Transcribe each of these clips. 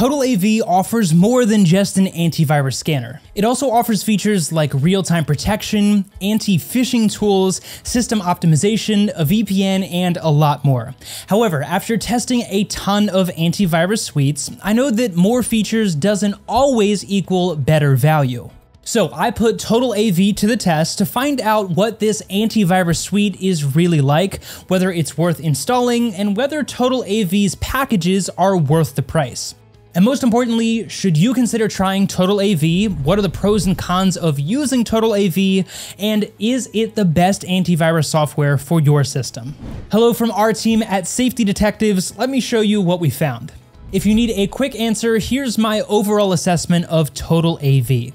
Total AV offers more than just an antivirus scanner. It also offers features like real-time protection, anti-phishing tools, system optimization, a VPN, and a lot more. However, after testing a ton of antivirus suites, I know that more features doesn't always equal better value. So I put Total AV to the test to find out what this antivirus suite is really like, whether it's worth installing, and whether Total AV's packages are worth the price. And most importantly, should you consider trying Total AV? What are the pros and cons of using Total AV? And is it the best antivirus software for your system? Hello from our team at Safety Detectives. Let me show you what we found. If you need a quick answer, here's my overall assessment of Total AV.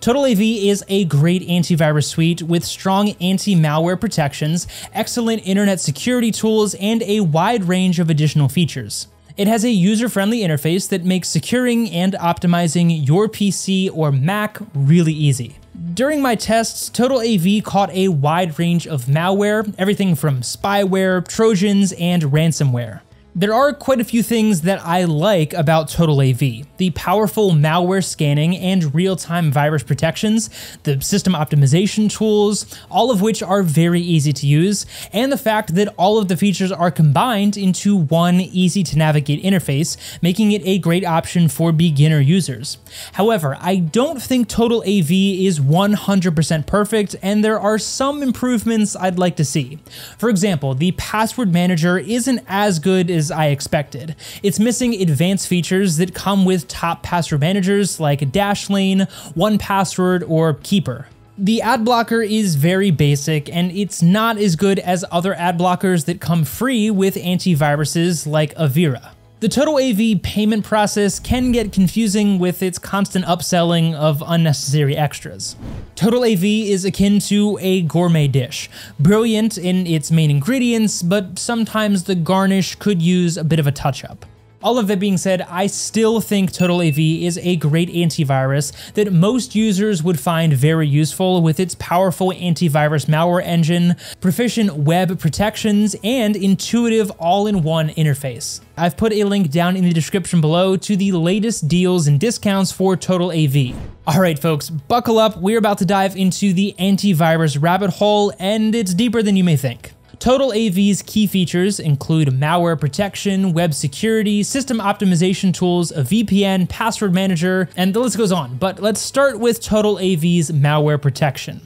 Total AV is a great antivirus suite with strong anti-malware protections, excellent internet security tools, and a wide range of additional features. It has a user-friendly interface that makes securing and optimizing your PC or Mac really easy. During my tests, Total AV caught a wide range of malware, everything from spyware, trojans, and ransomware. There are quite a few things that I like about Total AV. The powerful malware scanning and real-time virus protections, the system optimization tools, all of which are very easy to use, and the fact that all of the features are combined into one easy to navigate interface, making it a great option for beginner users. However, I don't think Total AV is 100% perfect, and there are some improvements I'd like to see. For example, the password manager isn't as good as I expected. It's missing advanced features that come with top password managers like Dashlane, 1Password, or Keeper. The ad blocker is very basic and it's not as good as other ad blockers that come free with antiviruses like Avira. The Total AV payment process can get confusing with its constant upselling of unnecessary extras. Total AV is akin to a gourmet dish, brilliant in its main ingredients, but sometimes the garnish could use a bit of a touch-up. All of that being said, I still think Total AV is a great antivirus that most users would find very useful with its powerful antivirus malware engine, proficient web protections, and intuitive all-in-one interface. I've put a link down in the description below to the latest deals and discounts for Total AV. Alright folks, buckle up, we're about to dive into the antivirus rabbit hole, and it's deeper than you may think. Total AV's key features include malware protection, web security, system optimization tools, a VPN, password manager, and the list goes on. But let's start with Total AV's malware protection.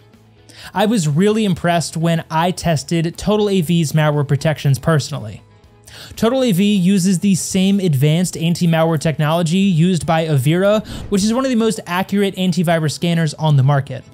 I was really impressed when I tested Total AV's malware protections personally. Total AV uses the same advanced anti-malware technology used by Avira, which is one of the most accurate antivirus scanners on the market.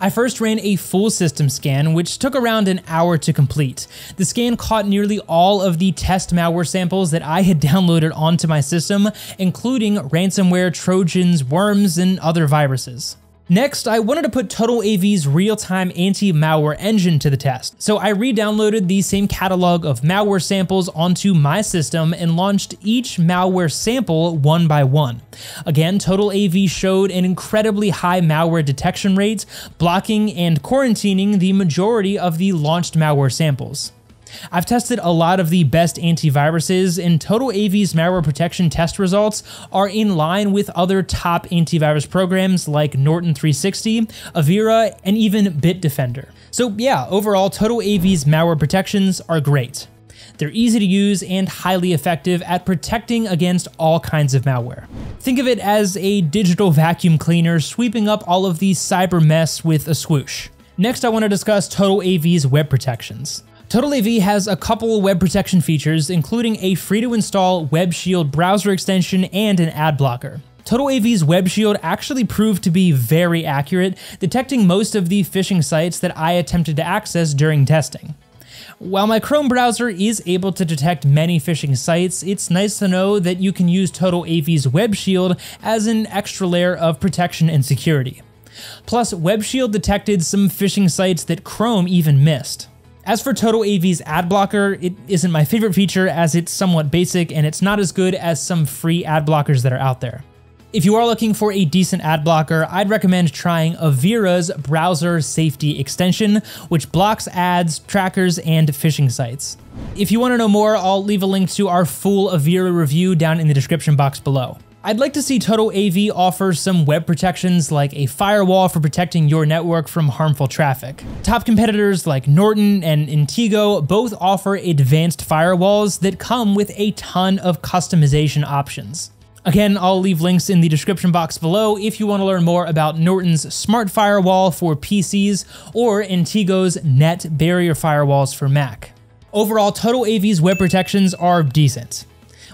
I first ran a full system scan, which took around an hour to complete. The scan caught nearly all of the test malware samples that I had downloaded onto my system, including ransomware, trojans, worms, and other viruses. Next, I wanted to put Total AV's real-time anti-malware engine to the test, so I re-downloaded the same catalog of malware samples onto my system and launched each malware sample one by one. Again, Total AV showed an incredibly high malware detection rate, blocking and quarantining the majority of the launched malware samples. I've tested a lot of the best antiviruses, and Total AV's malware protection test results are in line with other top antivirus programs like Norton 360, Avira, and even Bitdefender. So yeah, overall, Total AV's malware protections are great. They're easy to use and highly effective at protecting against all kinds of malware. Think of it as a digital vacuum cleaner sweeping up all of the cyber mess with a swoosh. Next, I want to discuss Total AV's web protections. Total AV has a couple web protection features, including a free to install Web Shield browser extension and an ad blocker. Total AV's Web Shield actually proved to be very accurate, detecting most of the phishing sites that I attempted to access during testing. While my Chrome browser is able to detect many phishing sites, it's nice to know that you can use Total AV's Web Shield as an extra layer of protection and security. Plus, Web Shield detected some phishing sites that Chrome even missed. As for Total AV's ad blocker, it isn't my favorite feature as it's somewhat basic and it's not as good as some free ad blockers that are out there. If you are looking for a decent ad blocker, I'd recommend trying Avira's browser safety extension, which blocks ads, trackers, and phishing sites. If you want to know more, I'll leave a link to our full Avira review down in the description box below. I'd like to see Total AV offer some web protections like a firewall for protecting your network from harmful traffic. Top competitors like Norton and Intego both offer advanced firewalls that come with a ton of customization options. Again, I'll leave links in the description box below if you want to learn more about Norton's Smart Firewall for PCs or Intego's Net Barrier Firewalls for Mac. Overall, Total AV's web protections are decent.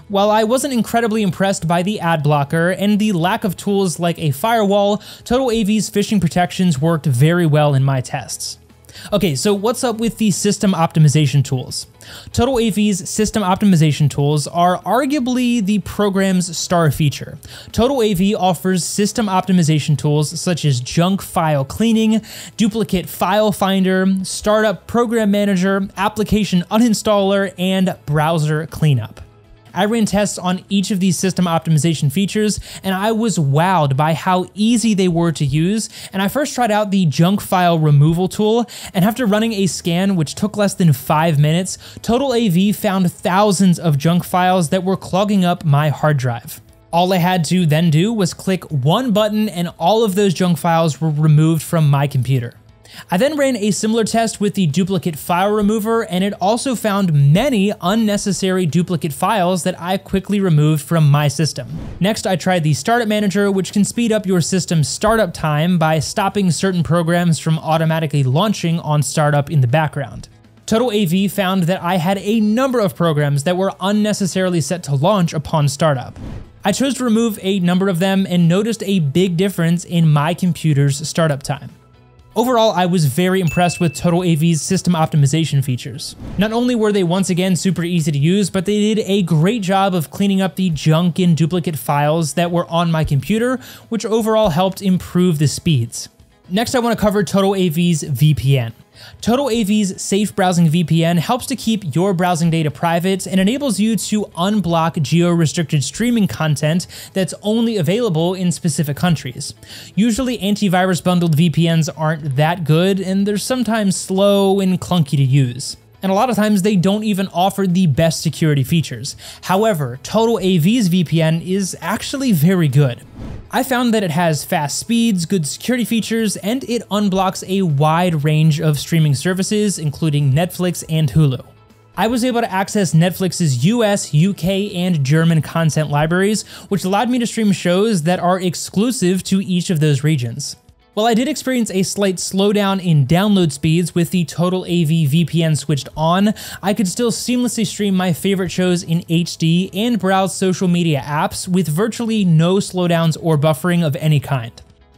While I wasn't incredibly impressed by the ad blocker and the lack of tools like a firewall, Total AV's phishing protections worked very well in my tests. Okay, so what's up with the system optimization tools? Total AV's system optimization tools are arguably the program's star feature. Total AV offers system optimization tools such as junk file cleaning, duplicate file finder, startup program manager, application uninstaller, and browser cleanup. I ran tests on each of these system optimization features, and I was wowed by how easy they were to use. And I first tried out the junk file removal tool, and after running a scan which took less than five minutes, Total AV found thousands of junk files that were clogging up my hard drive. All I had to then do was click one button and all of those junk files were removed from my computer. I then ran a similar test with the duplicate file remover and it also found many unnecessary duplicate files that I quickly removed from my system. Next, I tried the Startup Manager, which can speed up your system's startup time by stopping certain programs from automatically launching on startup in the background. Total AV found that I had a number of programs that were unnecessarily set to launch upon startup. I chose to remove a number of them and noticed a big difference in my computer's startup time. Overall, I was very impressed with Total AV's system optimization features. Not only were they once again super easy to use, but they did a great job of cleaning up the junk and duplicate files that were on my computer, which overall helped improve the speeds. Next, I want to cover Total AV's VPN. Total AV's Safe Browsing VPN helps to keep your browsing data private and enables you to unblock geo-restricted streaming content that's only available in specific countries. Usually antivirus bundled VPNs aren't that good and they're sometimes slow and clunky to use and a lot of times they don't even offer the best security features. However, Total AV's VPN is actually very good. I found that it has fast speeds, good security features, and it unblocks a wide range of streaming services, including Netflix and Hulu. I was able to access Netflix's US, UK, and German content libraries, which allowed me to stream shows that are exclusive to each of those regions. While I did experience a slight slowdown in download speeds with the Total AV VPN switched on, I could still seamlessly stream my favorite shows in HD and browse social media apps with virtually no slowdowns or buffering of any kind.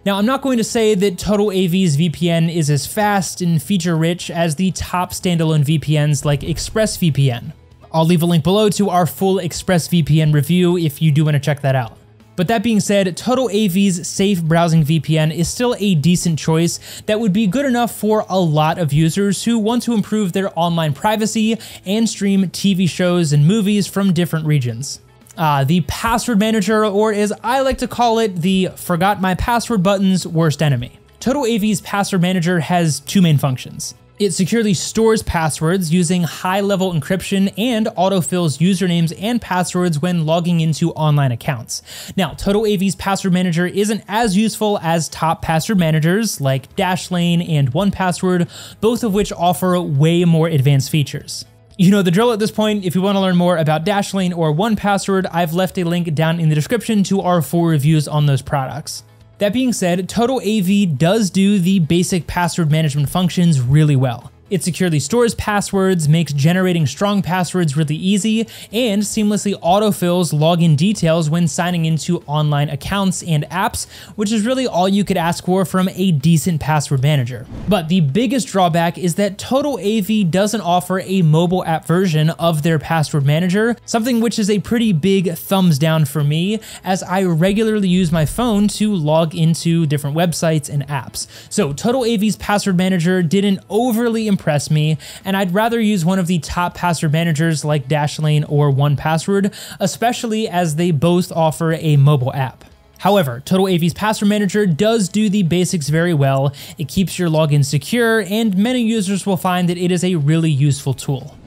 Now, I'm not going to say that Total AV's VPN is as fast and feature rich as the top standalone VPNs like ExpressVPN. I'll leave a link below to our full ExpressVPN review if you do want to check that out. But that being said, Total AV's Safe Browsing VPN is still a decent choice that would be good enough for a lot of users who want to improve their online privacy and stream TV shows and movies from different regions. Uh, the password manager, or as I like to call it, the forgot my password button's worst enemy. Total AV's password manager has two main functions. It securely stores passwords using high level encryption and autofills usernames and passwords when logging into online accounts. Now, Total AV's password manager isn't as useful as top password managers like Dashlane and 1Password, both of which offer way more advanced features. You know the drill at this point. If you want to learn more about Dashlane or 1Password, I've left a link down in the description to our full reviews on those products. That being said, Total AV does do the basic password management functions really well. It securely stores passwords, makes generating strong passwords really easy, and seamlessly autofills login details when signing into online accounts and apps, which is really all you could ask for from a decent password manager. But the biggest drawback is that Total AV doesn't offer a mobile app version of their password manager, something which is a pretty big thumbs down for me, as I regularly use my phone to log into different websites and apps. So Total AV's password manager didn't overly impress me, and I'd rather use one of the top password managers like Dashlane or 1Password, especially as they both offer a mobile app. However, Total AV's password manager does do the basics very well. It keeps your login secure, and many users will find that it is a really useful tool.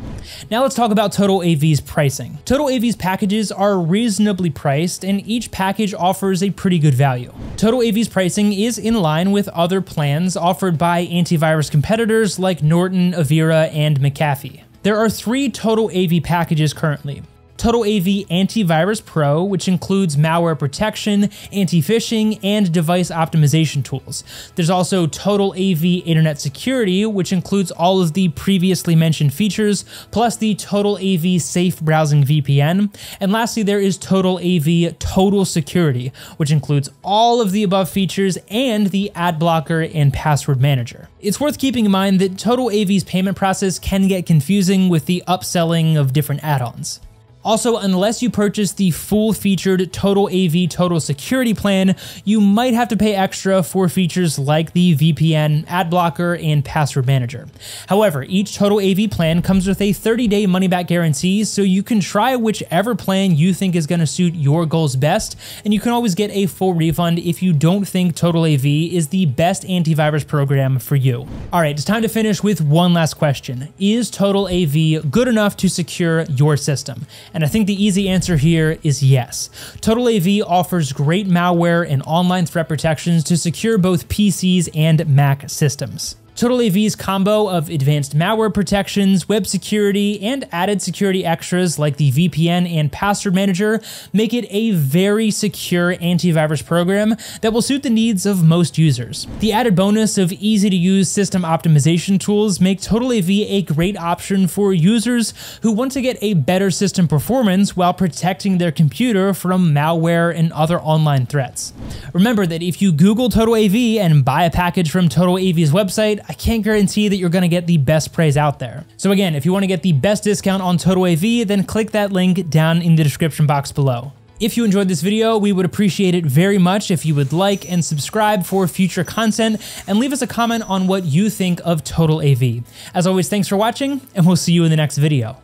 Now let's talk about Total AV's pricing. Total AV's packages are reasonably priced, and each package offers a pretty good value. Total AV's pricing is in line with other plans offered by antivirus competitors like Norton, Avira, and McAfee. There are three Total AV packages currently. Total AV Antivirus Pro, which includes malware protection, anti-phishing, and device optimization tools. There's also Total AV Internet Security, which includes all of the previously mentioned features, plus the Total AV Safe Browsing VPN. And lastly, there is Total AV Total Security, which includes all of the above features and the ad blocker and password manager. It's worth keeping in mind that Total AV's payment process can get confusing with the upselling of different add-ons. Also, unless you purchase the full featured Total AV Total Security plan, you might have to pay extra for features like the VPN, ad blocker, and password manager. However, each Total AV plan comes with a 30 day money back guarantee, so you can try whichever plan you think is going to suit your goals best, and you can always get a full refund if you don't think Total AV is the best antivirus program for you. All right, it's time to finish with one last question Is Total AV good enough to secure your system? And I think the easy answer here is yes. Total AV offers great malware and online threat protections to secure both PCs and Mac systems. Total AV's combo of advanced malware protections, web security, and added security extras like the VPN and password manager make it a very secure antivirus program that will suit the needs of most users. The added bonus of easy to use system optimization tools make Total AV a great option for users who want to get a better system performance while protecting their computer from malware and other online threats. Remember that if you Google Total AV and buy a package from Total AV's I can't guarantee that you're going to get the best praise out there. So again, if you want to get the best discount on Total AV, then click that link down in the description box below. If you enjoyed this video, we would appreciate it very much if you would like and subscribe for future content and leave us a comment on what you think of Total AV. As always, thanks for watching and we'll see you in the next video.